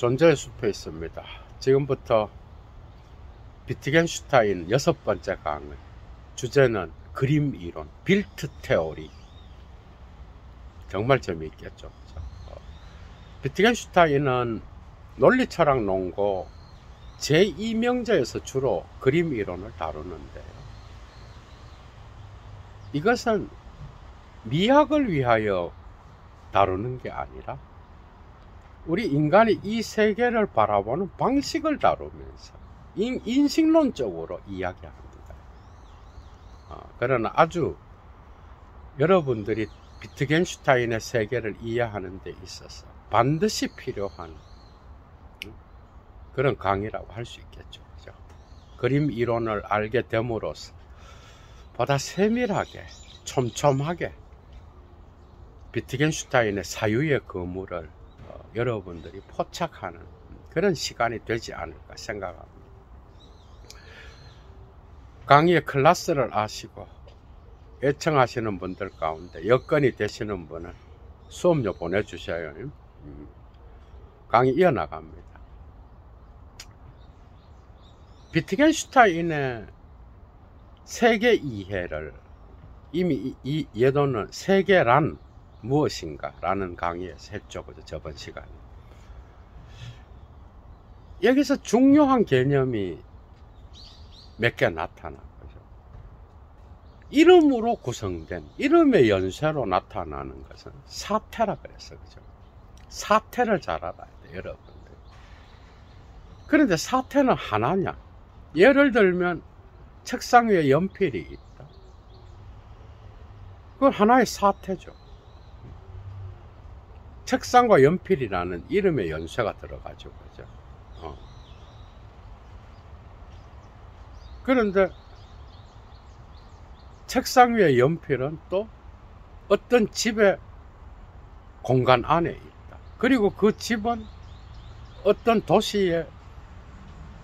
존재의 숲에 있습니다. 지금부터 비트겐슈타인 여섯 번째 강의 주제는 그림 이론, 빌트 테오리 정말 재미있겠죠. 어, 비트겐슈타인은 논리 철학 논고 제2명제에서 주로 그림 이론을 다루는데요. 이것은 미학을 위하여 다루는 게 아니라 우리 인간이 이 세계를 바라보는 방식을 다루면서 인, 식론적으로 이야기합니다. 어, 그러나 아주 여러분들이 비트겐슈타인의 세계를 이해하는 데 있어서 반드시 필요한 그런 강의라고 할 수 있겠죠. 그죠? 그림 이론을 알게 됨으로써 보다 세밀하게, 촘촘하게 비트겐슈타인의 사유의 거물을 어, 여러분들이 포착하는 그런 시간이 되지 않을까 생각합니다. 강의의 클래스를 아시고 애청하시는 분들 가운데 여건이 되시는 분은 수업료 보내주셔요. 음. 강의 이어나갑니다. 비트겐슈타인의 세계 이해를 이미 이 예도는 세계란 무엇인가 라는 강의에서 했죠. 저번 시간에. 여기서 중요한 개념이 몇 개 나타나. 그죠? 이름으로 구성된, 이름의 연쇄로 나타나는 것은 사태라 그랬어. 그죠? 사태를 잘 알아야 돼, 여러분들. 그런데 사태는 하나냐? 예를 들면 책상 위에 연필이 있다. 그건 하나의 사태죠. 책상과 연필이라는 이름의 연쇄가 들어가죠. 그죠? 어. 그런데 책상 위에 연필은 또 어떤 집의 공간 안에 있다. 그리고 그 집은 어떤 도시의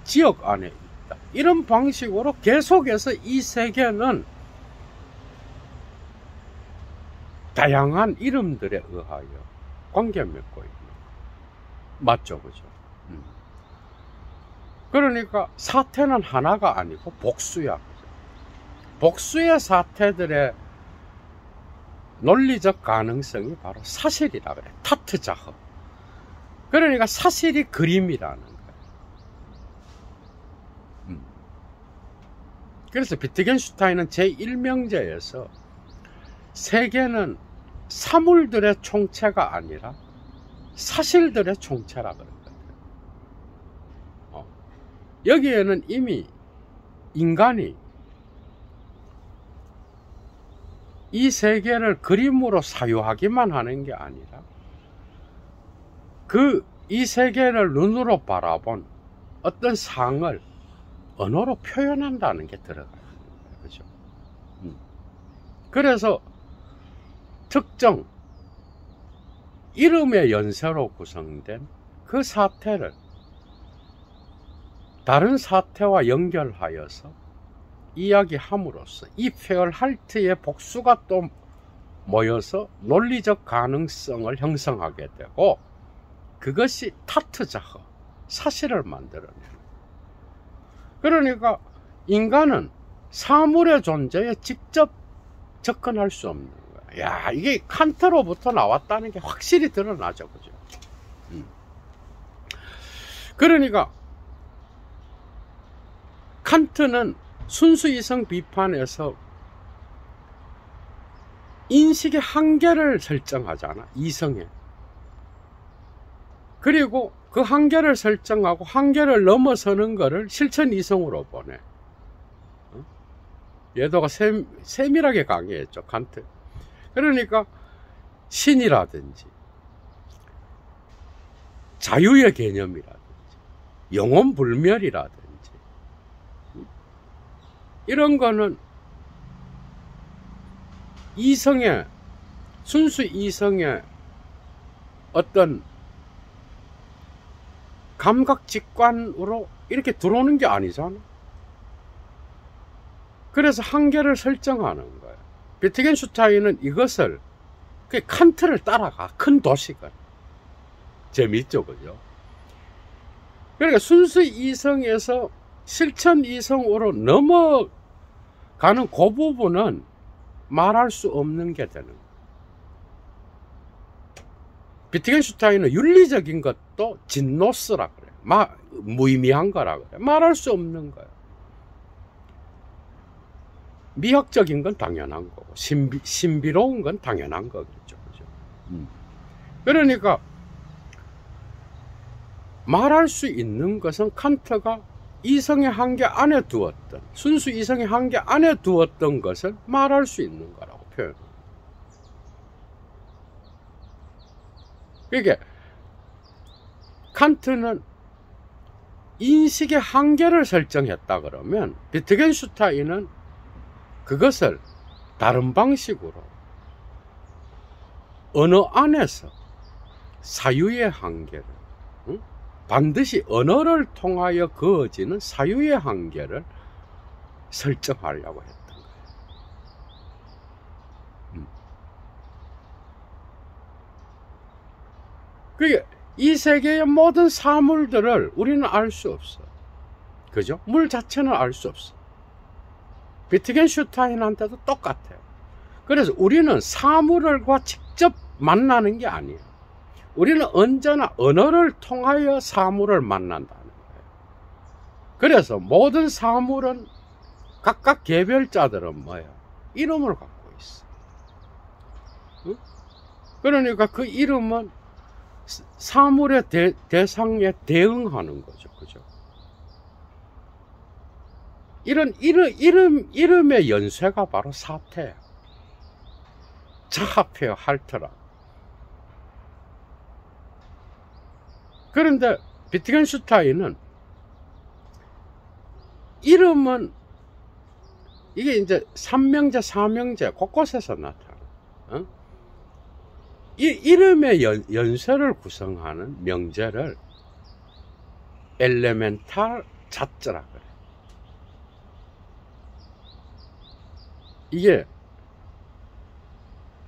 지역 안에. 있다. 이런 방식으로 계속해서 이 세계는 다양한 이름들에 의하여 관계 맺고 있는 맞죠, 그죠? 음. 그러니까 사태는 하나가 아니고 복수야. 그죠? 복수의 사태들의 논리적 가능성이 바로 사실이라 그래. 타트자흐. 그러니까 사실이 그림이라는 그래서 비트겐슈타인은 제1명제에서 세계는 사물들의 총체가 아니라 사실들의 총체라 그랬거든요. 어. 여기에는 이미 인간이 이 세계를 그림으로 사유하기만 하는 게 아니라 그 이 세계를 눈으로 바라본 어떤 상을 언어로 표현한다는 게 들어가요. 그죠? 음. 그래서 특정 이름의 연세로 구성된 그 사태를 다른 사태와 연결하여서 이야기함으로써 이 페얼할트의 복수가 또 모여서 논리적 가능성을 형성하게 되고 그것이 타트자허 사실을 만들어내는. 그러니까 인간은 사물의 존재에 직접 접근할 수 없는 거 야. 야, 이게 칸트로부터 나왔다는 게 확실히 드러나죠. 그죠? 음. 그러니까, 칸트는 순수 이성 비판에서 인식의 한계를 설정하잖아. 이성에. 그리고 그 한계를 설정하고 한계를 넘어서는 것을 실천 이성으로 보내. 어? 예도가 세, 세밀하게 강의했죠, 칸트. 그러니까 신이라든지 자유의 개념이라든지 영혼 불멸이라든지 이런 거는 이성의 순수 이성의 어떤 감각 직관으로 이렇게 들어오는 게 아니잖아. 그래서 한계를 설정하는. 비트겐슈타인은 이것을 그 칸트를 따라가 큰 도시가 재미있죠, 그죠? 그러니까 순수 이성에서 실천 이성으로 넘어가는 그 부분은 말할 수 없는 게 되는. 비트겐슈타인은 윤리적인 것도 진노스라 그래요. 마, 무의미한 거라 그래요. 말할 수 없는 거예요. 미학적인 건 당연한 거고, 신비, 신비로운 건 당연한 거겠죠. 그죠? 음. 그러니까, 말할 수 있는 것은 칸트가 이성의 한계 안에 두었던, 순수 이성의 한계 안에 두었던 것을 말할 수 있는 거라고 표현합니다. 그게 칸트는 인식의 한계를 설정했다 그러면 비트겐슈타인은 그것을 다른 방식으로 언어 안에서 사유의 한계를 응? 반드시 언어를 통하여 그어지는 사유의 한계를 설정하려고 했던 거예요. 음. 그게 이 세계의 모든 사물들을 우리는 알 수 없어. 그죠? 물 자체는 알 수 없어. 비트겐슈타인한테도 똑같아요. 그래서 우리는 사물과 직접 만나는 게 아니에요. 우리는 언제나 언어를 통하여 사물을 만난다는 거예요. 그래서 모든 사물은 각각 개별자들은 뭐예요? 이름을 갖고 있어. 응? 그러니까 그 이름은 사물의 대, 대상에 대응하는 거죠. 그죠? 이런 이름, 이름, 이름의 연쇄가 바로 사태예요. 자합해요, 할트라. 그런데 비트겐슈타인은 이름은 이게 이제 삼명제, 사명제 곳곳에서 나타나. 어? 이 이름의 연, 연세를 구성하는 명제를 엘레멘탈 자자라 그래. 이게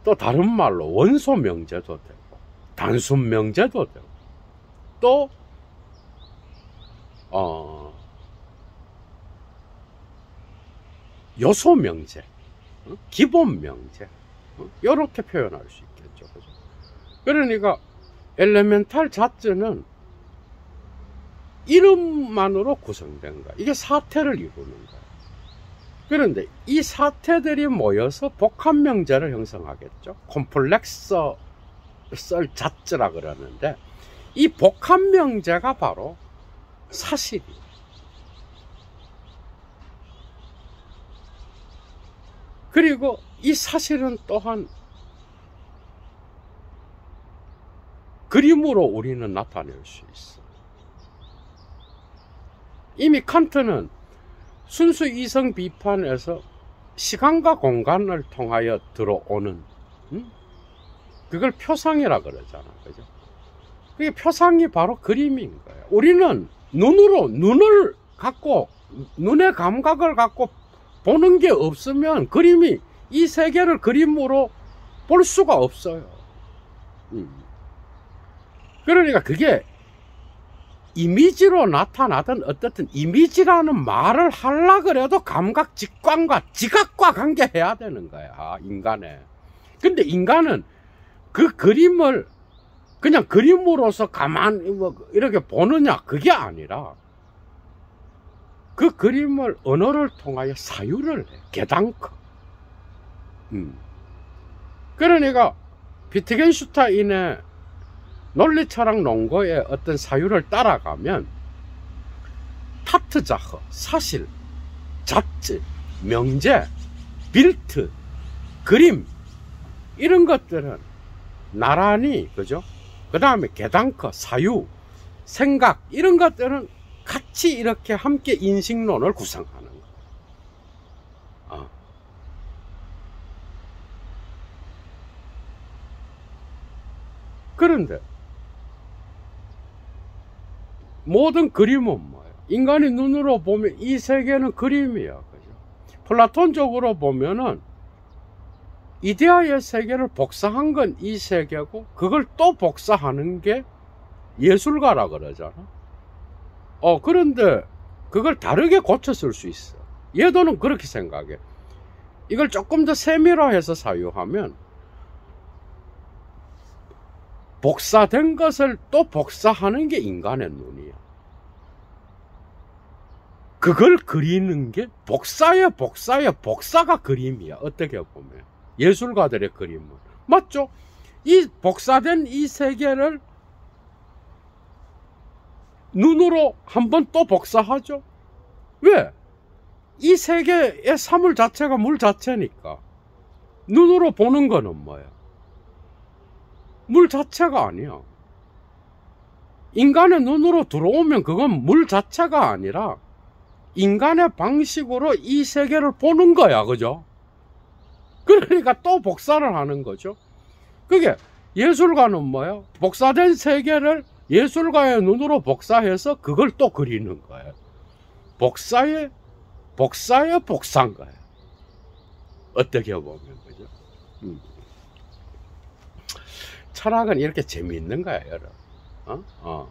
또 다른 말로 원소 명제도 되고 단순 명제도 되고 또 어, 요소 명제, 어? 기본 명제 이렇게 어? 표현할 수 있겠죠. 그죠? 그러니까 엘레멘탈 자체는 이름만으로 구성된 거야. 이게 사태를 이루는 거야. 그런데 이 사태들이 모여서 복합 명제를 형성하겠죠. 콤플렉서 썰 자체라 그러는데 이 복합 명제가 바로 사실이에요. 그리고 이 사실은 또한 그림으로 우리는 나타낼 수 있어. 이미 칸트는 순수 이성 비판에서 시간과 공간을 통하여 들어오는 음? 그걸 표상이라 그러잖아, 그죠? 그게 표상이 바로 그림인 거예요. 우리는 눈으로 눈을 갖고 눈의 감각을 갖고 보는 게 없으면 그림이 이 세계를 그림으로 볼 수가 없어요. 음. 그러니까 그게 이미지로 나타나던 어떻든 이미지라는 말을 하려 그래도 감각 직관과 지각과 관계해야 되는 거야 인간에 근데 인간은 그 그림을 그냥 그림으로서 가만히 뭐 이렇게 보느냐 그게 아니라 그 그림을 언어를 통하여 사유를 해 개당크 음. 그러니까 비트겐슈타인의 논리 철학 논거의 어떤 사유를 따라가면 타트자허, 사실, 잡지, 명제, 빌트, 그림 이런 것들은 나란히 그죠? 그 다음에 개당커, 사유, 생각 이런 것들은 같이 이렇게 함께 인식론을 구성하는 거예요. 어. 그런데 모든 그림은 뭐예요? 인간이 눈으로 보면 이 세계는 그림이야. 그죠? 플라톤적으로 보면은 이데아의 세계를 복사한 건 이 세계고 그걸 또 복사하는 게 예술가라 그러잖아. 어, 그런데 그걸 다르게 고쳤을 수 있어. 얘도는 그렇게 생각해. 이걸 조금 더 세밀화해서 사유하면 복사된 것을 또 복사하는 게 인간의 눈이야. 그걸 그리는 게 복사의 복사의 복사가 그림이야. 어떻게 보면. 예술가들의 그림은. 맞죠? 이 복사된 이 세계를 눈으로 한 번 또 복사하죠. 왜? 이 세계의 사물 자체가 물 자체니까. 눈으로 보는 거는 뭐야? 물 자체가 아니야. 인간의 눈으로 들어오면 그건 물 자체가 아니라 인간의 방식으로 이 세계를 보는 거야. 그죠? 그러니까 또 복사를 하는 거죠. 그게 예술가는 뭐야? 복사된 세계를 예술가의 눈으로 복사해서 그걸 또 그리는 거예요. 복사의 복사의 복사인 거예요. 어떻게 보면 그죠? 음. 철학은 이렇게 재미있는 거야, 여러분. 어? 어.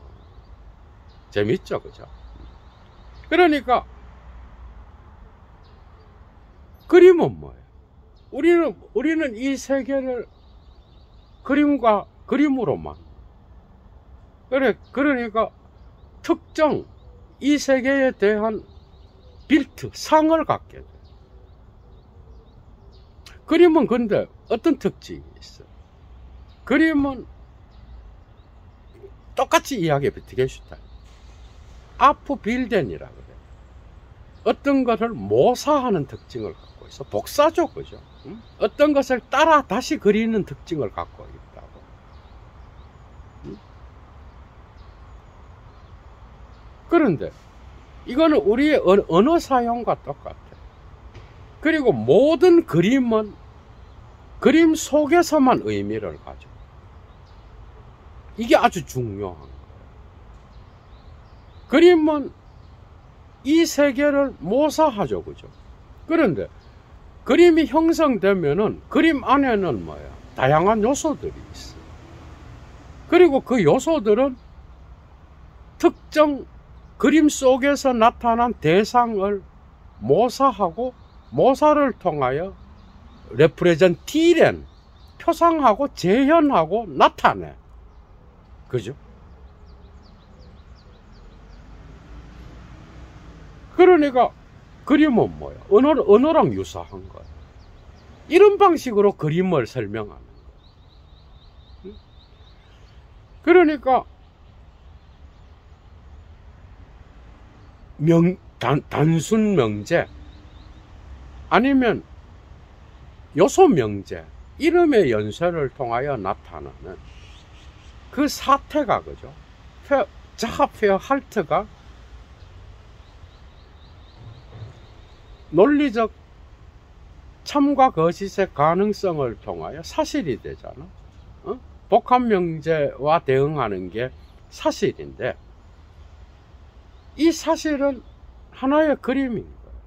재밌죠, 그죠? 그러니까 그림은 뭐예요? 우리는 우리는 이 세계를 그림과 그림으로만 그래 그러니까 특정 이 세계에 대한 빌트 상을 갖게 돼. 그림은 근데 어떤 특징이 있어? 그림은 똑같이 이야기해 비트게슈타 아프 빌덴이라 그래. 어떤 것을 모사하는 특징을 갖고 있어. 복사죠, 그죠? 응? 어떤 것을 따라 다시 그리는 특징을 갖고 있다고. 응? 그런데 이거는 우리의 언어 사용과 똑같아. 그리고 모든 그림은 그림 속에서만 의미를 가져. 이게 아주 중요한 거예요. 그림은 이 세계를 모사하죠, 그죠? 그런데 그림이 형성되면은 그림 안에는 뭐야? 다양한 요소들이 있어. 그리고 그 요소들은 특정 그림 속에서 나타난 대상을 모사하고 모사를 통하여 레프레젠티렌 표상하고 재현하고 나타내. 그죠? 그러니까 그림은 뭐야? 언어, 언어랑 유사한 거야. 이런 방식으로 그림을 설명하는 거야. 그러니까 명, 단, 단순 명제 아니면 요소 명제 이름의 연설을 통하여 나타나는 그 사태가 그죠? 자하페어 할트가 논리적 참과 거짓의 가능성을 통하여 사실이 되잖아. 어? 복합 명제와 대응하는 게 사실인데 이 사실은 하나의 그림인 거예요.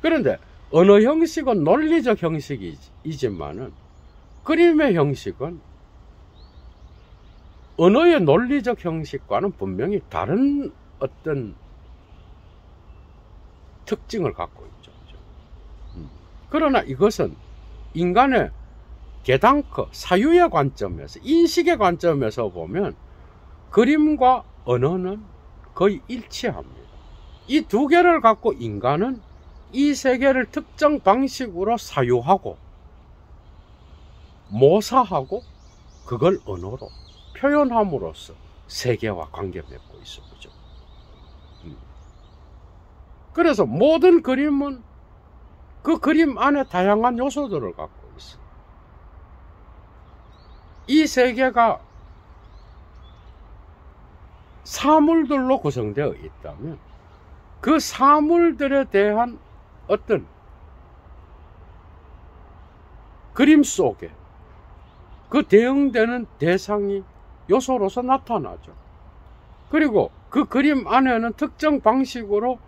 그런데 언어 형식은 논리적 형식이지만은 그림의 형식은 언어의 논리적 형식과는 분명히 다른 어떤 특징을 갖고 있죠. 음. 그러나 이것은 인간의 개당크, 사유의 관점에서, 인식의 관점에서 보면 그림과 언어는 거의 일치합니다. 이 두 개를 갖고 인간은 이 세계를 특정 방식으로 사유하고 모사하고 그걸 언어로 표현함으로써 세계와 관계 맺고 있어 보죠. 음. 그래서 모든 그림은 그 그림 안에 다양한 요소들을 갖고 있어. 이 세계가 사물들로 구성되어 있다면 그 사물들에 대한 어떤 그림 속에 그 대응되는 대상이 요소로서 나타나죠. 그리고 그 그림 안에는 특정 방식으로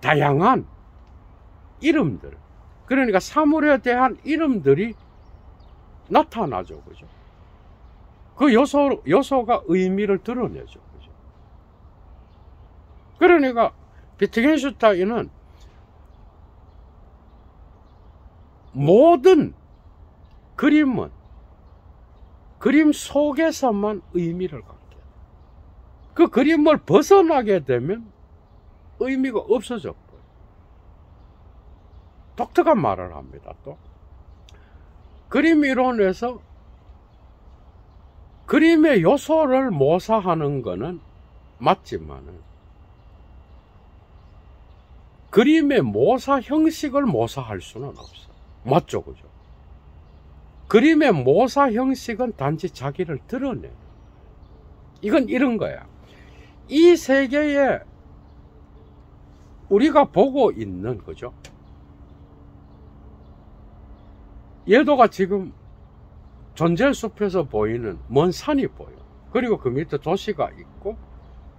다양한 이름들, 그러니까 사물에 대한 이름들이 나타나죠. 그죠? 그 요소, 요소가 의미를 드러내죠. 그죠? 그러니까 비트겐슈타인은 모든 그림은 그림 속에서만 의미를 갖게 돼. 그 그림을 벗어나게 되면 의미가 없어져 버려. 독특한 말을 합니다, 또. 그림 이론에서 그림의 요소를 모사하는 것은 맞지만은 그림의 모사 형식을 모사할 수는 없어. 맞죠, 그죠? 그림의 모사 형식은 단지 자기를 드러내. 이건 이런 거야. 이 세계에 우리가 보고 있는 거죠. 얘도가 지금 존재 숲에서 보이는 먼 산이 보여. 그리고 그 밑에 도시가 있고,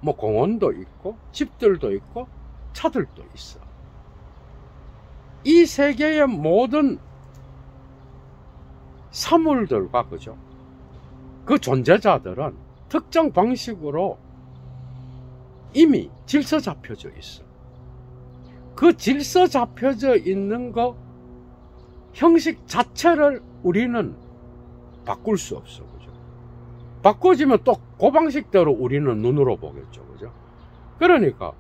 뭐 공원도 있고, 집들도 있고, 차들도 있어. 이 세계의 모든 사물들과 그죠? 그 존재자들은 특정 방식으로 이미 질서 잡혀져 있어. 그 질서 잡혀져 있는 거 형식 자체를 우리는 바꿀 수 없어. 그죠? 바꿔지면 또 그 방식대로 우리는 눈으로 보겠죠. 그죠? 그러니까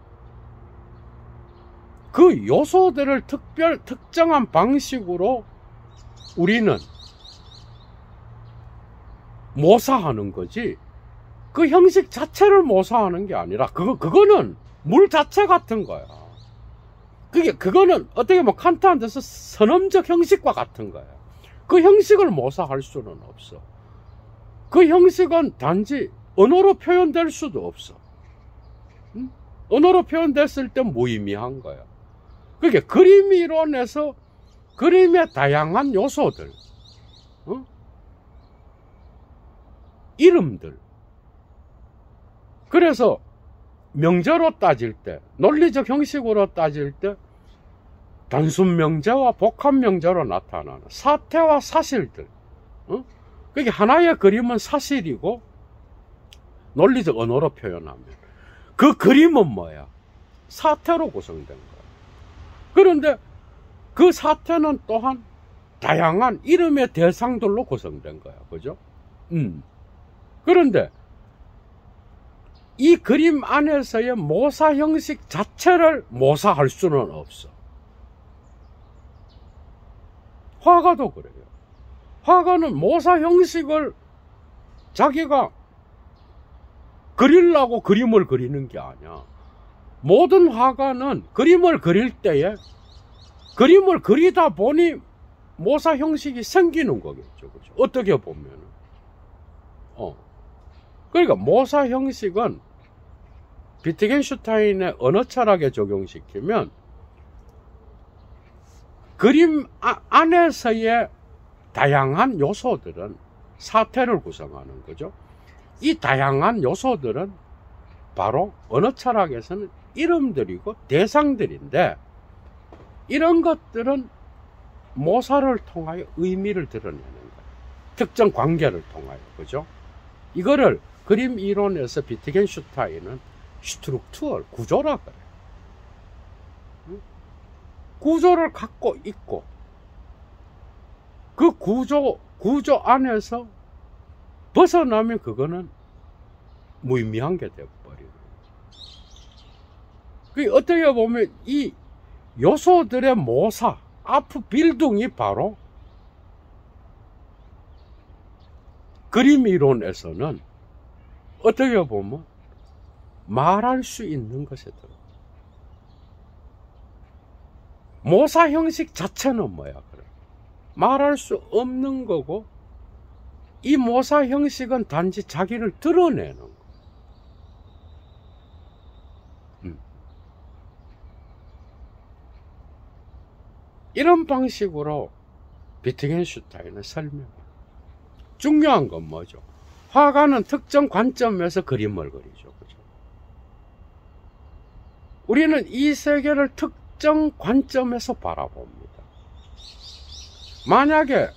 그 요소들을 특별, 특정한 방식으로 우리는 모사하는 거지. 그 형식 자체를 모사하는 게 아니라, 그거, 그거는 물 자체 같은 거야. 그게, 그거는 어떻게 뭐 칸트한테서 선험적 형식과 같은 거야. 그 형식을 모사할 수는 없어. 그 형식은 단지 언어로 표현될 수도 없어. 응? 언어로 표현됐을 때 무의미한 거야. 그게 그림 이론에서 그림의 다양한 요소들, 어? 이름들. 그래서 명제로 따질 때, 논리적 형식으로 따질 때, 단순 명제와 복합 명제로 나타나는 사태와 사실들. 어? 그게 하나의 그림은 사실이고, 논리적 언어로 표현하면. 그 그림은 뭐야? 사태로 구성된 거야. 그런데 그 사태는 또한 다양한 이름의 대상들로 구성된 거야. 그죠? 음. 그런데 이 그림 안에서의 모사 형식 자체를 모사할 수는 없어. 화가도 그래요. 화가는 모사 형식을 자기가 그리려고 그림을 그리는 게 아니야. 모든 화가는 그림을 그릴 때에 그림을 그리다 보니 모사 형식이 생기는 거겠죠. 그죠? 어떻게 보면. 어. 그러니까 모사 형식은 비트겐슈타인의 언어 철학에 적용시키면 그림 아, 안에서의 다양한 요소들은 사태를 구성하는 거죠. 이 다양한 요소들은 바로 언어 철학에서는 이름들이고 대상들인데 이런 것들은 모사를 통하여 의미를 드러내는 거예요. 특정 관계를 통하여 그죠? 이거를 그림 이론에서 비트겐슈타인은 슈트룩투얼 구조라 그래. 구조를 갖고 있고 그 구조 구조 안에서 벗어나면 그거는 무의미한 게 되어버리고 그 어떻게 보면 이 요소들의 모사 아프 빌딩이 바로 그림 이론에서는 어떻게 보면 말할 수 있는 것이더라. 모사 형식 자체는 뭐야? 말할 수 없는 거고, 이 모사 형식은 단지 자기를 드러내는 거. 음. 이런 방식으로 비트겐슈타인을 설명. 중요한 건 뭐죠? 화가는 특정 관점에서 그림을 그리죠. 그죠? 우리는 이 세계를 특정 관점에서 바라봅니다. 만약에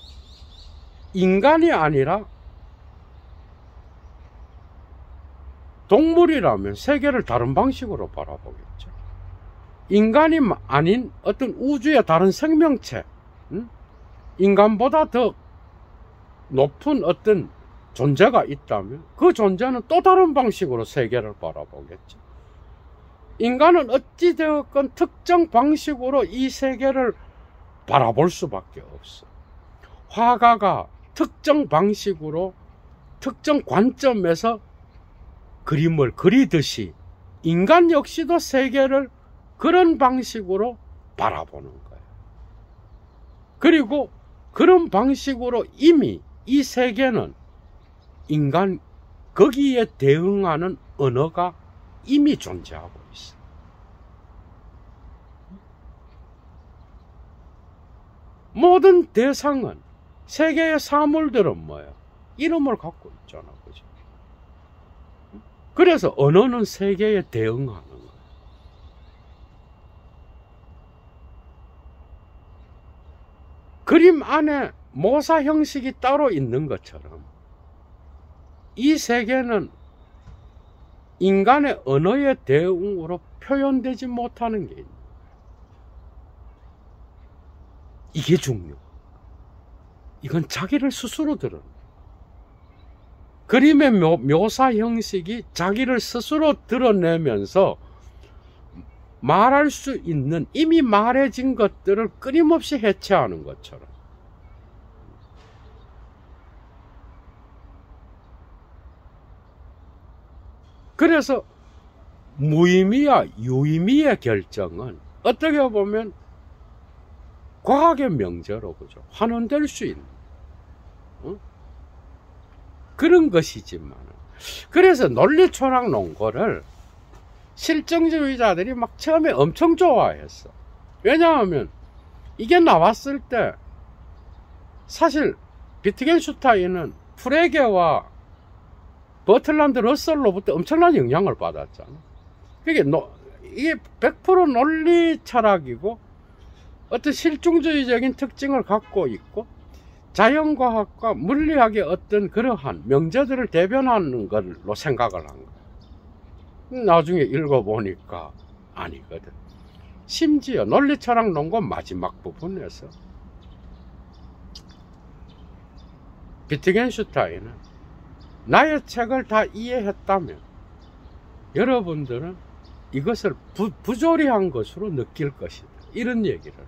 인간이 아니라 동물이라면 세계를 다른 방식으로 바라보겠죠. 인간이 아닌 어떤 우주의 다른 생명체, 음? 인간보다 더 높은 어떤 존재가 있다면 그 존재는 또 다른 방식으로 세계를 바라보겠죠. 인간은 어찌되었건 특정 방식으로 이 세계를 바라볼 수밖에 없어. 화가가 특정 방식으로 특정 관점에서 그림을 그리듯이 인간 역시도 세계를 그런 방식으로 바라보는 거예요. 그리고 그런 방식으로 이미 이 세계는 인간 거기에 대응하는 언어가 이미 존재하고 있어. 모든 대상은 세계의 사물들은 뭐예요? 이름을 갖고 있잖아, 그죠? 그래서 언어는 세계에 대응하는 거예요. 그림 안에 모사 형식이 따로 있는 것처럼 이 세계는 인간의 언어의 대응으로 표현되지 못하는 게 있는. 이게 중요. 이건 자기를 스스로 드러내. 그림의 묘, 묘사 형식이 자기를 스스로 드러내면서 말할 수 있는 이미 말해진 것들을 끊임없이 해체하는 것처럼. 그래서 무의미와 유의미의 결정은 어떻게 보면 과학의 명제로 보죠. 환원될 수 있는 어? 그런 것이지만 그래서 논리 철학 논고를 실증주의자들이 막 처음에 엄청 좋아했어. 왜냐하면 이게 나왔을 때 사실 비트겐슈타인은 프레게와 버틀란드 러셀로부터 엄청난 영향을 받았잖아. 그게 노, 이게 100% 논리 철학이고 어떤 실중주의적인 특징을 갖고 있고 자연과학과 물리학의 어떤 그러한 명제들을 대변하는 걸로 생각을 한 거야. 나중에 읽어보니까 아니거든. 심지어 논리 철학 논고 마지막 부분에서 비트겐슈타인은 나의 책을 다 이해했다면 여러분들은 이것을 부, 부조리한 것으로 느낄 것이다. 이런 얘기를 해요.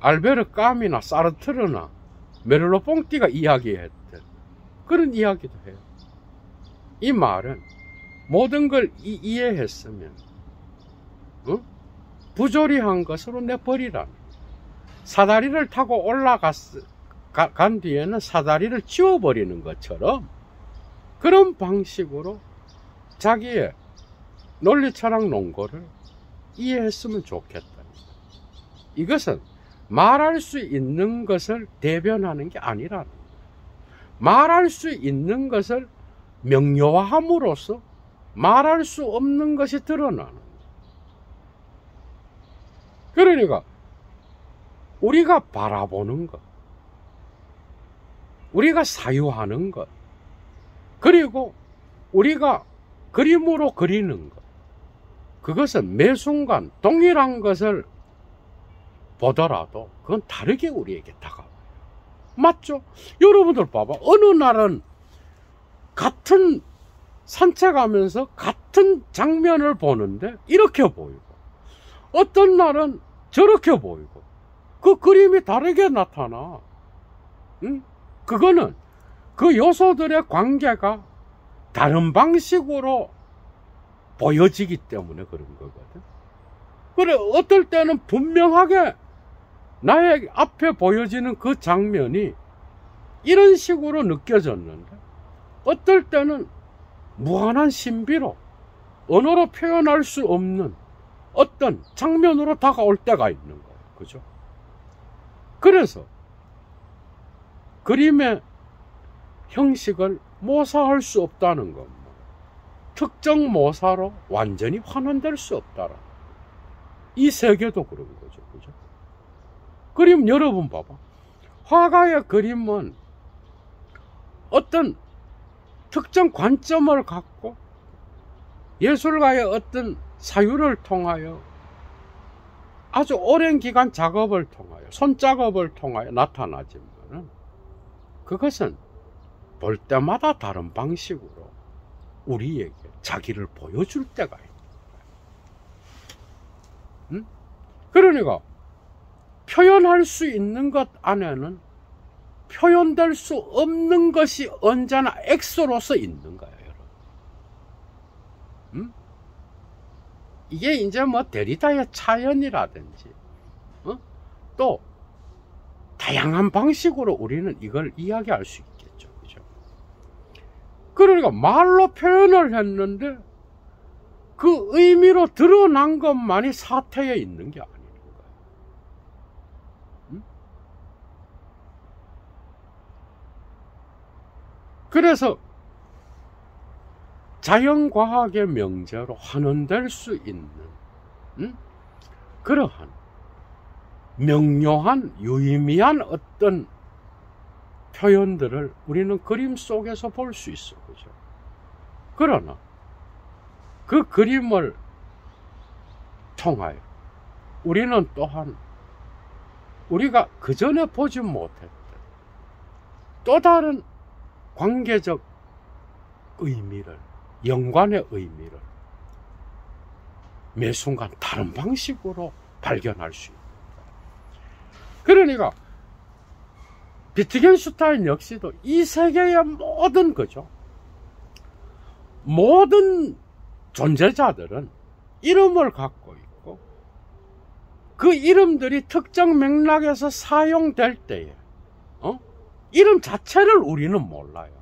알베르 까미나 사르트르나 메를로 뽕띠가 이야기했던 그런 이야기도 해요. 이 말은 모든 걸 이, 해했으면 어? 부조리한 것으로 내버리라. 사다리를 타고 올라갔 가, 간 뒤에는 사다리를 지워버리는 것처럼 그런 방식으로 자기의 논리 철학 논거를 이해했으면 좋겠다. 이것은 말할 수 있는 것을 대변하는 게 거예요. 말할 수 있는 것을 명료함으로써 말할 수 없는 것이 드러나는. 그러니까 우리가 바라보는 것, 우리가 사유하는 것, 그리고 우리가 그림으로 그리는 것, 그것은 매 순간 동일한 것을 보더라도 그건 다르게 우리에게 다가와요. 맞죠? 여러분들 봐봐. 어느 날은 같은 산책하면서 같은 장면을 보는데 이렇게 보이고 어떤 날은 저렇게 보이고 그 그림이 다르게 나타나. 응? 그거는 그 요소들의 관계가 다른 방식으로 보여지기 때문에 그런 거거든. 그래, 어떨 때는 분명하게 나의 앞에 보여지는 그 장면이 이런 식으로 느껴졌는데 어떨 때는 무한한 신비로 언어로 표현할 수 없는 어떤 장면으로 다가올 때가 있는 거예요. 그죠? 그래서 그림의 형식을 모사할 수 없다는 것. 특정 모사로 완전히 환원될 수 없다라. 이 세계도 그런 거죠. 그죠? 그림 여러분 봐봐. 화가의 그림은 어떤 특정 관점을 갖고 예술가의 어떤 사유를 통하여 아주 오랜 기간 작업을 통하여 손작업을 통하여 나타나지만은 그것은 볼 때마다 다른 방식으로 우리에게 자기를 보여줄 때가 있는 거예요. 응? 그러니까 표현할 수 있는 것 안에는 표현될 수 없는 것이 언제나 엑소로서 있는 거예요, 여러분. 응? 이게 이제 뭐 데리다의 차연이라든지, 어? 또 다양한 방식으로 우리는 이걸 이야기할 수 있겠죠, 그죠? 그러니까 말로 표현을 했는데 그 의미로 드러난 것만이 사태에 있는 게 아니에요. 그래서 자연과학의 명제로 환원될 수 있는 음? 그러한 명료한 유의미한 어떤 표현들을 우리는 그림 속에서 볼 수 있어 그죠 그러나 그 그림을 통하여 우리는 또한 우리가 그 전에 보지 못했던 또 다른 관계적 의미를, 연관의 의미를 매 순간 다른 방식으로 발견할 수 있다. 그러니까 비트겐슈타인 역시도 이 세계의 모든 거죠. 모든 존재자들은 이름을 갖고 있고 그 이름들이 특정 맥락에서 사용될 때에 어? 이름 자체를 우리는 몰라요.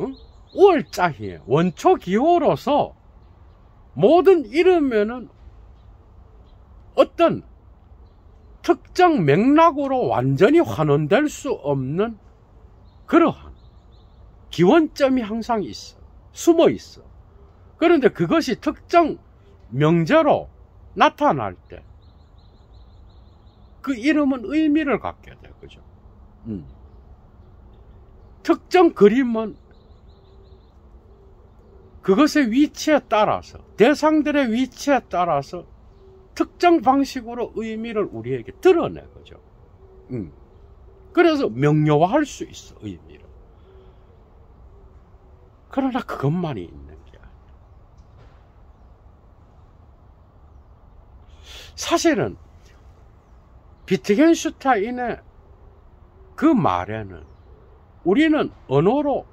응? 월자희 원초 기호로서 모든 이름에는 어떤 특정 맥락으로 완전히 환원될 수 없는 그러한 기원점이 항상 있어. 숨어 있어. 그런데 그것이 특정 명제로 나타날 때 그 이름은 의미를 갖게 돼. 그죠? 음. 특정 그림은 그것의 위치에 따라서 대상들의 위치에 따라서 특정 방식으로 의미를 우리에게 드러내 거죠. 음. 그래서 명료화할 수 있어 의미를. 그러나 그것만이 있는 게 아니야. 사실은 비트겐슈타인의 그 말에는 우리는 언어로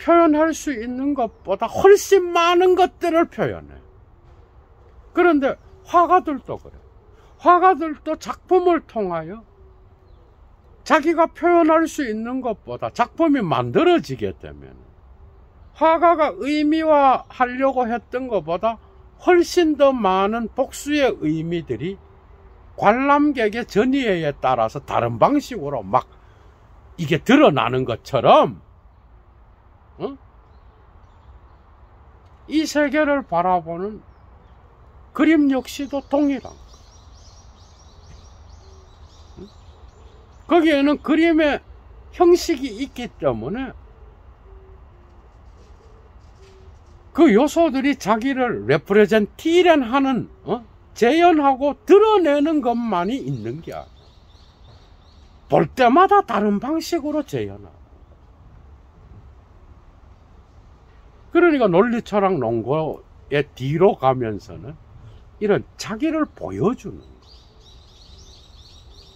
표현할 수 있는 것보다 훨씬 많은 것들을 표현해. 그런데 화가들도 그래. 화가들도 작품을 통하여 자기가 표현할 수 있는 것보다 작품이 만들어지게 되면 화가가 의미화하려고 했던 것보다 훨씬 더 많은 복수의 의미들이 관람객의 전이에 따라서 다른 방식으로 막 이게 드러나는 것처럼 어? 이 세계를 바라보는 그림 역시도 동일한 거기에는 그림의 형식이 있기 때문에 그 요소들이 자기를 레프레젠티렌 하는 어? 재현하고 드러내는 것만이 있는 게 아니야. 볼 때마다 다른 방식으로 재현하고. 그러니까 논리 철학 농고의 뒤로 가면서는 이런 자기를 보여주는 것.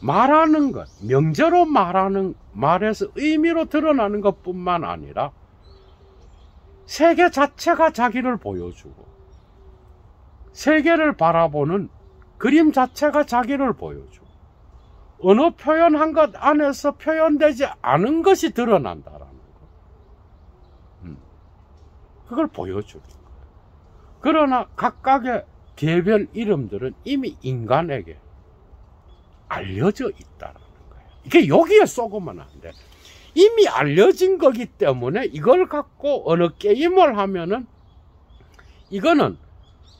말하는 것, 명제로 말하는 말에서 의미로 드러나는 것 뿐만 아니라 세계 자체가 자기를 보여주고 세계를 바라보는 그림 자체가 자기를 보여주고 언어 표현한 것 안에서 표현되지 않은 것이 드러난다라는 거. 음. 그걸 보여주는 거예요. 그러나 각각의 개별 이름들은 이미 인간에게 알려져 있다라는 거예요. 이게 여기에 쏘고만 안 돼. 이미 알려진 거기 때문에 이걸 갖고 어느 게임을 하면은 이거는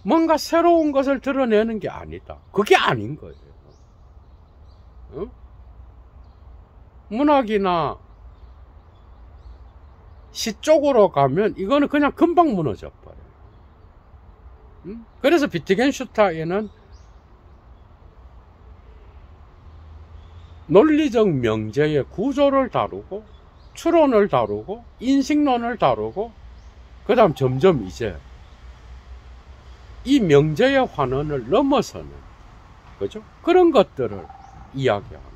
뭔가 새로운 것을 드러내는 게 아니다. 그게 아닌 거예요. 어? 문학이나 시 쪽으로 가면 이거는 그냥 금방 무너져. 음? 그래서 비트겐슈타인은 논리적 명제의 구조를 다루고 추론을 다루고 인식론을 다루고 그 다음 점점 이제 이 명제의 환원을 넘어서는 그죠? 그런 것들을 이야기하는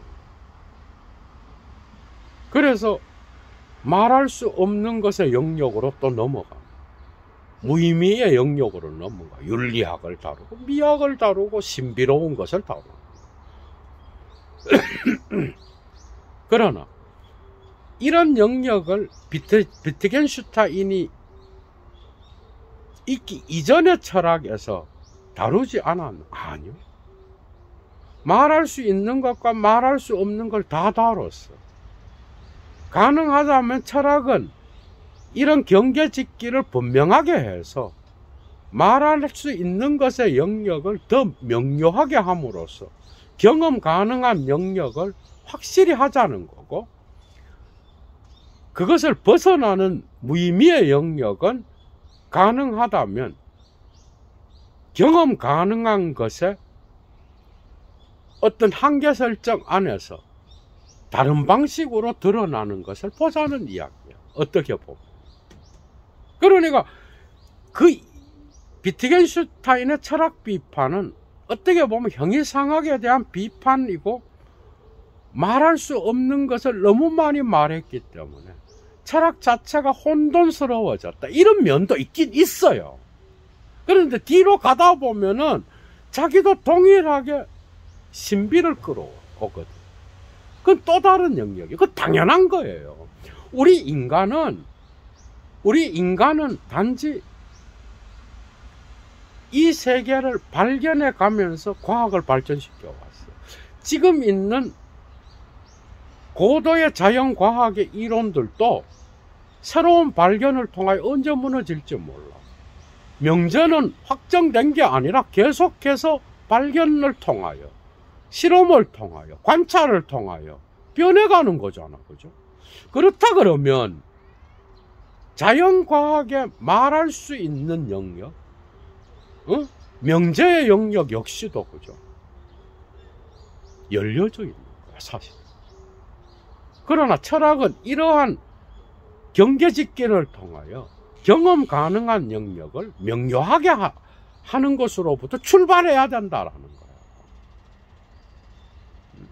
그래서 말할 수 없는 것의 영역으로 또 넘어가 무의미의 영역으로 넘어가 윤리학을 다루고 미학을 다루고 신비로운 것을 다루고 그러나 이런 영역을 비트, 비트겐슈타인이 있기 이전의 철학에서 다루지 않았나? 아니요. 말할 수 있는 것과 말할 수 없는 걸 다 다뤘어. 가능하다면 철학은 이런 경계 짓기를 분명하게 해서 말할 수 있는 것의 영역을 더 명료하게 함으로써 경험 가능한 영역을 확실히 하자는 거고 그것을 벗어나는 무의미의 영역은 가능하다면 경험 가능한 것에 어떤 한계 설정 안에서 다른 방식으로 드러나는 것을 보자는 이야기야. 어떻게 보면. 그러니까 그 비트겐슈타인의 철학 비판은 어떻게 보면 형이상학에 대한 비판이고 말할 수 없는 것을 너무 많이 말했기 때문에 철학 자체가 혼돈스러워졌다. 이런 면도 있긴 있어요. 그런데 뒤로 가다 보면은 자기도 동일하게 신비를 끌어오거든. 그건 또 다른 영역이에요. 그건 당연한 거예요. 우리 인간은, 우리 인간은 단지 이 세계를 발견해 가면서 과학을 발전시켜 왔어요. 지금 있는 고도의 자연과학의 이론들도 새로운 발견을 통하여 언제 무너질지 몰라. 명제는 확정된 게 아니라 계속해서 발견을 통하여, 실험을 통하여, 관찰을 통하여 변해가는 거잖아. 그죠? 그렇다 그러면 자연과학에 말할 수 있는 영역, 어? 명제의 영역 역시도 그죠? 열려져 있는 거야, 사실. 그러나 철학은 이러한 경계짓기를 통하여 경험 가능한 영역을 명료하게 하, 는 것으로부터 출발해야 된다라는 거예요. 음.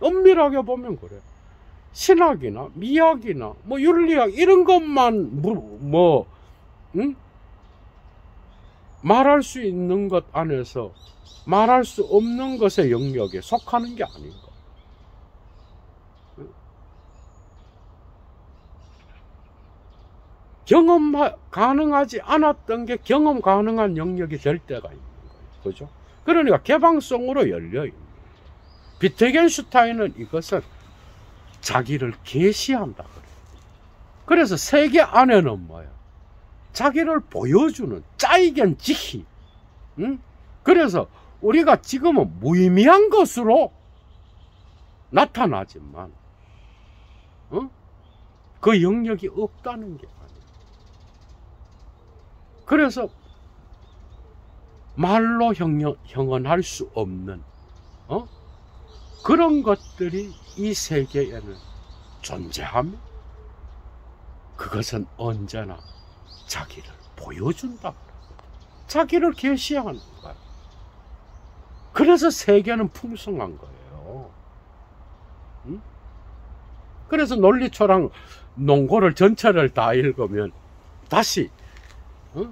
엄밀하게 보면 그래. 신학이나 미학이나 뭐 윤리학 이런 것만 뭐, 뭐 응? 말할 수 있는 것 안에서 말할 수 없는 것의 영역에 속하는 게 아닌가. 경험 가능하지 않았던 게 경험 가능한 영역이 될 때가 있는 거예요. 그죠? 그러니까 개방성으로 열려 있는 거예요. 비트겐슈타인은 이것을 자기를 계시한다. 그래서 세계 안에는 뭐야? 자기를 보여주는 짜이겐 지히. 응? 그래서 우리가 지금은 무의미한 것으로 나타나지만, 어? 그 영역이 없다는 게 아니에요. 그래서 말로 형언할 수 없는 어? 그런 것들이 이 세계에는 존재하며 그것은 언제나 자기를 보여준다. 자기를 계시하는 거야. 그래서 세계는 풍성한 거예요. 응? 그래서 논리초랑 농고를 전체를 다 읽으면 다시 어?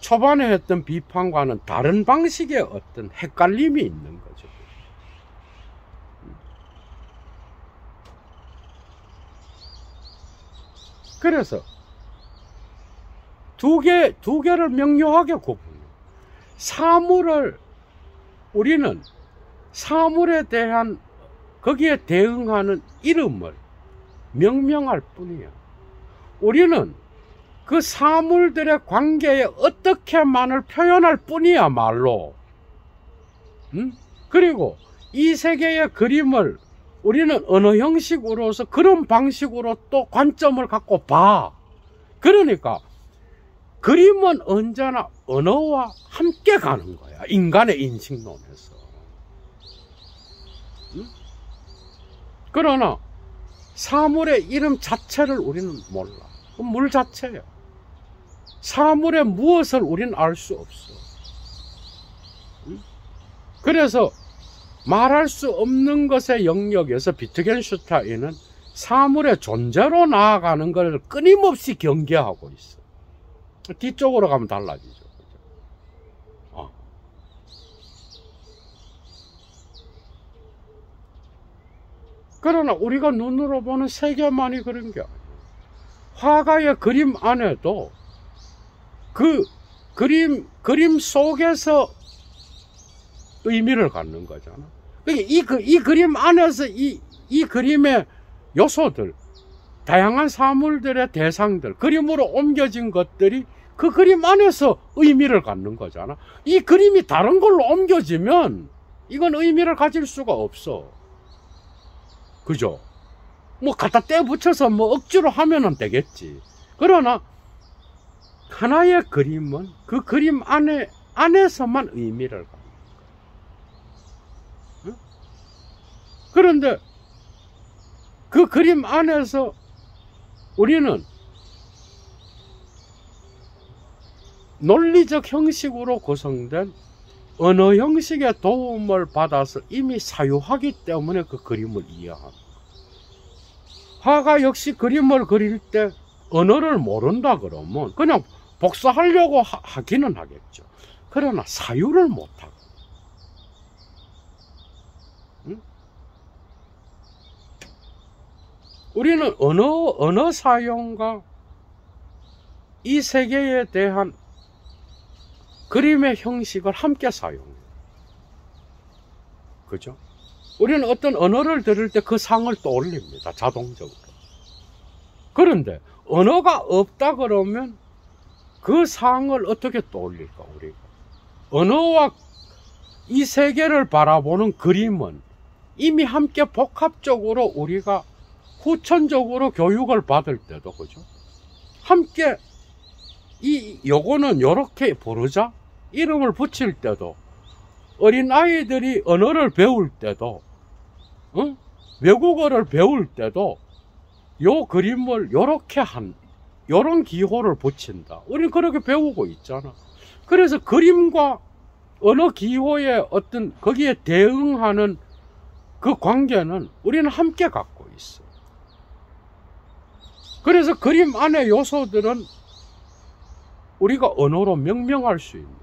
초반에 했던 비판과는 다른 방식의 어떤 헷갈림이 있는 거죠. 그래서 두 개, 두 개를 명료하게 구분해. 사물을, 우리는 사물에 대한 거기에 대응하는 이름을 명명할 뿐이야. 우리는 그 사물들의 관계에 어떻게만을 표현할 뿐이야 말로. 음? 그리고 이 세계의 그림을 우리는 어느 형식으로서 그런 방식으로 또 관점을 갖고 봐. 그러니까 그림은 언제나 언어와 함께 가는 거야. 인간의 인식론에서. 응? 그러나 사물의 이름 자체를 우리는 몰라. 물 자체야. 사물의 무엇을 우리는 알 수 없어. 응? 그래서 말할 수 없는 것의 영역에서 비트겐슈타인은 사물의 존재로 나아가는 것을 끊임없이 경계하고 있어. 뒤쪽으로 가면 달라지죠. 어. 그러나 우리가 눈으로 보는 세계만이 그런 게 아니에요. 화가의 그림 안에도 그 그림, 그림 속에서 의미를 갖는 거잖아. 그러니까 이, 그, 이 그림 안에서 이, 이 그림의 요소들, 다양한 사물들의 대상들, 그림으로 옮겨진 것들이 그 그림 안에서 의미를 갖는 거잖아. 이 그림이 다른 걸로 옮겨지면 이건 의미를 가질 수가 없어. 그죠? 뭐 갖다 떼 붙여서 뭐 억지로 하면은 되겠지. 그러나 하나의 그림은 그 그림 안에 안에서만 의미를 거야. 그런데 그 그림 안에서 우리는 논리적 형식으로 구성된 언어 형식의 도움을 받아서 이미 사유하기 때문에 그 그림을 이해합니다. 화가 역시 그림을 그릴 때 언어를 모른다 그러면 그냥 복사하려고 하, 기는 하겠죠. 그러나 사유를 못하고. 우리는 언어, 언어 사용과 이 세계에 대한 그림의 형식을 함께 사용해요. 그죠? 우리는 어떤 언어를 들을 때 그 상을 떠올립니다. 자동적으로. 그런데 언어가 없다 그러면 그 상을 어떻게 떠올릴까, 우리가? 언어와 이 세계를 바라보는 그림은 이미 함께 복합적으로 우리가 후천적으로 교육을 받을 때도, 그죠? 함께 이, 요거는 요렇게 부르자? 이름을 붙일 때도 어린 아이들이 언어를 배울 때도 어? 외국어를 배울 때도 요 그림을 요렇게 한 요런 기호를 붙인다. 우리는 그렇게 배우고 있잖아. 그래서 그림과 언어 기호의 어떤 거기에 대응하는 그 관계는 우리는 함께 갖고 있어. 그래서 그림 안의 요소들은 우리가 언어로 명명할 수 있는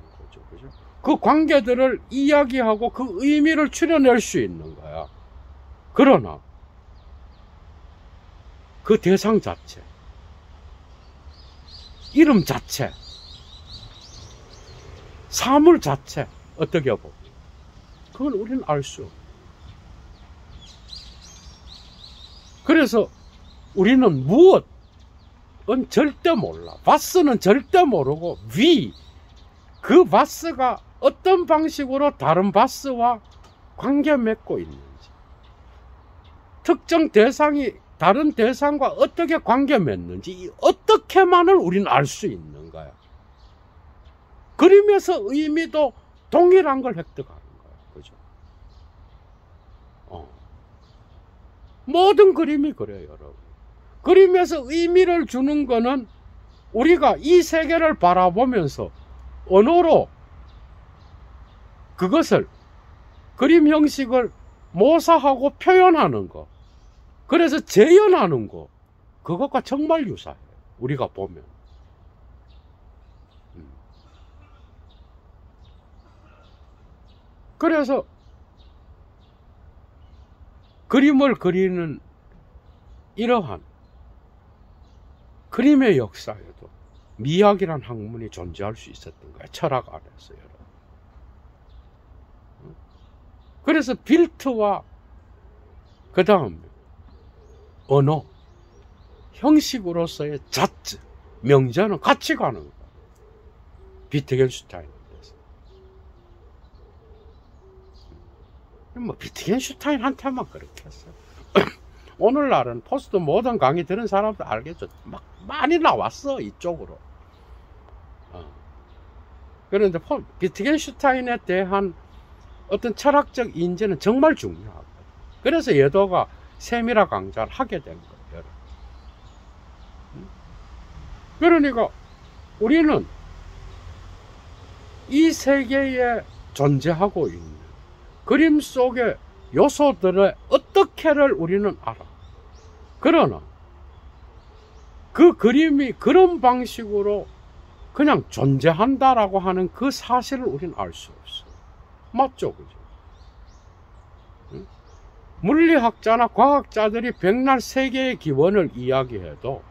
그 관계들을 이야기하고 그 의미를 추려낼 수 있는 거야. 그러나 그 대상 자체, 이름 자체, 사물 자체 어떻게 보면 그건 우리는 알 수 없어. 그래서 우리는 무엇은 절대 몰라. 바스는 절대 모르고 위, 그 바스가 어떤 방식으로 다른 바스와 관계 맺고 있는지, 특정 대상이 다른 대상과 어떻게 관계 맺는지, 어떻게만을 우리는 알 수 있는 거야. 그림에서 의미도 동일한 걸 획득하는 거야. 그죠? 어. 모든 그림이 그래요, 여러분. 그림에서 의미를 주는 거는 우리가 이 세계를 바라보면서 언어로 그것을 그림 형식을 모사하고 표현하는 거. 그래서 재현하는 거. 그것과 정말 유사해요. 우리가 보면. 음. 그래서 그림을 그리는 이러한 그림의 역사에도 미학이란 학문이 존재할 수 있었던 거예요. 철학 안에서요. 그래서 빌트와 그 다음 언어, 형식으로서의 자즈, 명제는 같이 가는 거야. 비트겐슈타인에 대해서. 뭐 비트겐슈타인한테만 그렇게 했어요. 오늘날은 포스트 모든 강의 들은 사람도 알겠죠. 막 많이 나왔어 이쪽으로. 어. 그런데 비트겐슈타인에 대한 어떤 철학적 인재는 정말 중요하고 그래서 예도가 세미라 강좌를 하게 된 거예요. 그러니까 우리는 이 세계에 존재하고 있는 그림 속의 요소들의 어떻게를 우리는 알아. 그러나 그 그림이 그런 방식으로 그냥 존재한다라고 하는 그 사실을 우리는 알 수 없어. 맞죠? 그죠? 물리학자나 과학자들이 백날 세계의 기원을 이야기해도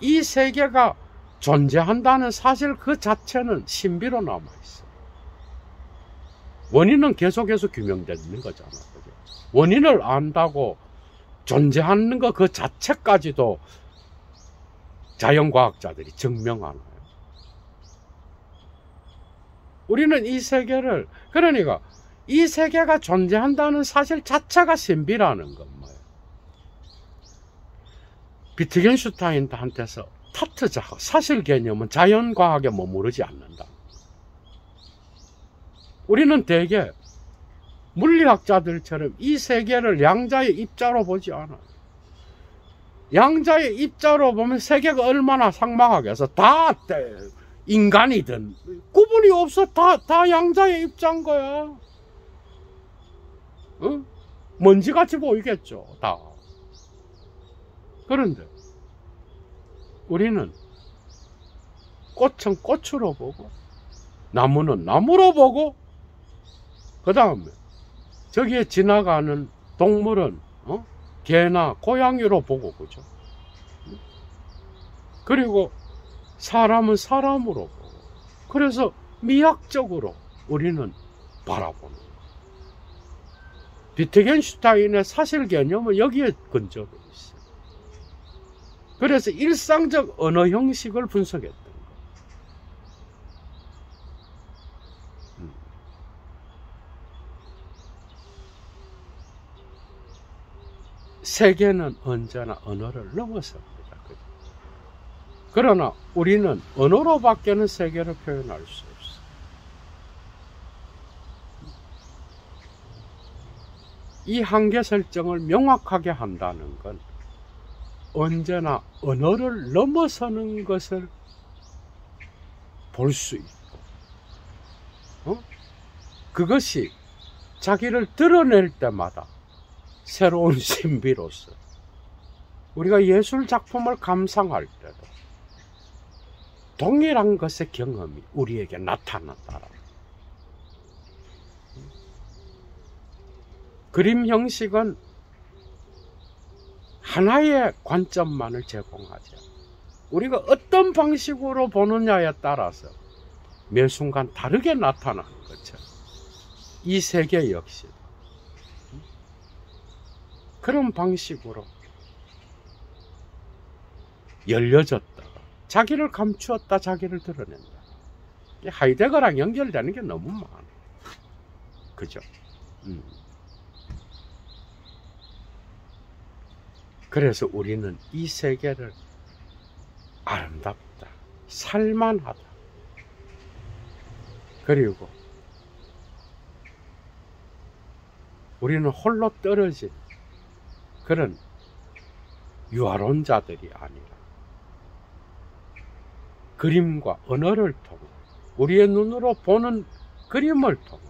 이 세계가 존재한다는 사실 그 자체는 신비로 남아있어. 원인은 계속해서 규명되는 거잖아. 그죠? 원인을 안다고 존재하는 것 그 자체까지도 자연과학자들이 증명하나요? 우리는 이 세계를, 그러니까 이 세계가 존재한다는 사실 자체가 신비라는 것 뭐예요. 비트겐슈타인한테서 타트자 사실 개념은 자연과학에 머무르지 않는다. 우리는 대개 물리학자들처럼 이 세계를 양자의 입자로 보지 않아요. 양자의 입자로 보면 세계가 얼마나 상망하게서 다 인간이든 구분이 없어 다, 다 양자의 입자인 거야. 어? 먼지같이 보이겠죠, 다. 그런데 우리는 꽃은 꽃으로 보고 나무는 나무로 보고 그 다음에 저기에 지나가는 동물은 어? 개나 고양이로 보고 그죠? 그리고 사람은 사람으로 보고. 그래서 미학적으로 우리는 바라보는 비트겐슈타인의 사실 개념은 여기에 근저로 있어요. 그래서 일상적 언어 형식을 분석했던 거예요. 음. 세계는 언제나 언어를 넘어섭니다. 그러나 우리는 언어로밖에는 세계를 표현할 수 없어요. 이 한계 설정을 명확하게 한다는 건 언제나 언어를 넘어서는 것을 볼 수 있고, 어? 그것이 자기를 드러낼 때마다 새로운 신비로서 우리가 예술 작품을 감상할 때도 동일한 것의 경험이 우리에게 나타난다라. 그림 형식은 하나의 관점만을 제공하죠. 우리가 어떤 방식으로 보느냐에 따라서 매 순간 다르게 나타나는 거죠. 이 세계 역시 그런 방식으로 열려졌다가 자기를 감추었다 자기를 드러낸다. 하이데거랑 연결되는 게 너무 많아. 그죠? 음. 그래서 우리는 이 세계를 아름답다, 살만하다. 그리고 우리는 홀로 떨어진 그런 유아론자들이 아니라 그림과 언어를 통해 우리의 눈으로 보는 그림을 통해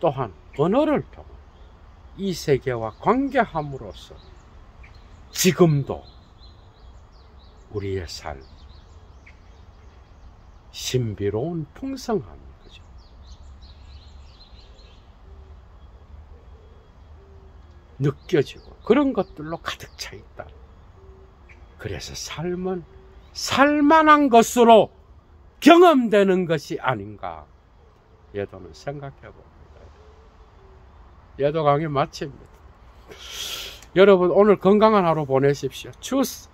또한 언어를 통해 이 세계와 관계함으로써 지금도 우리의 삶, 신비로운 풍성함이 거죠. 느껴지고 그런 것들로 가득 차 있다. 그래서 삶은 살만한 것으로 경험되는 것이 아닌가. 예도는 생각해 봅니다. 예도 강의 마칩니다. 여러분 오늘 건강한 하루 보내십시오. 추스